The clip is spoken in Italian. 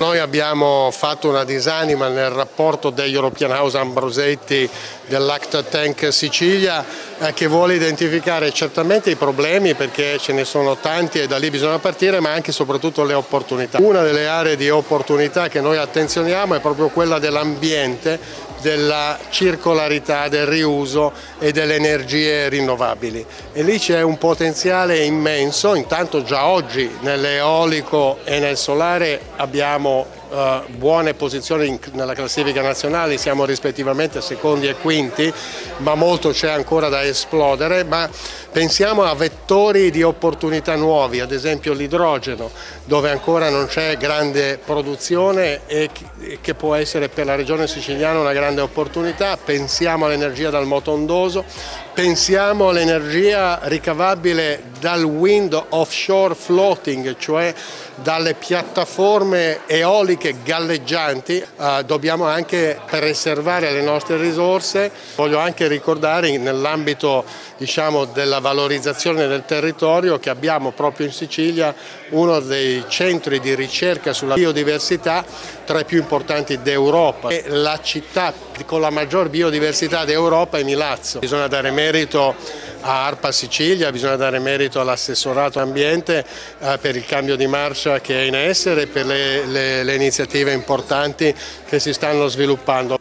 Noi abbiamo fatto una disanima nel rapporto degli European House Ambrosetti dell'Act Tank Sicilia eh, che vuole identificare certamente i problemi perché ce ne sono tanti e da lì bisogna partire ma anche e soprattutto le opportunità. Una delle aree di opportunità che noi attenzioniamo è proprio quella dell'ambiente della circolarità, del riuso e delle energie rinnovabili. E lì c'è un potenziale immenso, intanto già oggi nell'eolico e nel solare abbiamo uh, buone posizioni in, nella classifica nazionale, siamo rispettivamente secondi e quinti, ma molto c'è ancora da esplodere, ma pensiamo a vettori di opportunità nuovi, ad esempio l'idrogeno, dove ancora non c'è grande produzione e che può essere per la regione siciliana una grande opportunità, pensiamo all'energia dal motondoso, pensiamo all'energia ricavabile dal wind offshore floating, cioè dalle piattaforme eoliche galleggianti, eh, dobbiamo anche preservare le nostre risorse. Voglio anche ricordare nell'ambito diciamo, della valorizzazione del territorio che abbiamo proprio in Sicilia uno dei centri di ricerca sulla biodiversità tra i più importanti d'Europa. La città con la maggior biodiversità d'Europa è Milazzo. Bisogna dare merito a ARPA Sicilia, bisogna dare merito all'assessorato ambiente eh, per il cambio di marcia che è in essere e per le, le, le iniziative importanti che si stanno sviluppando.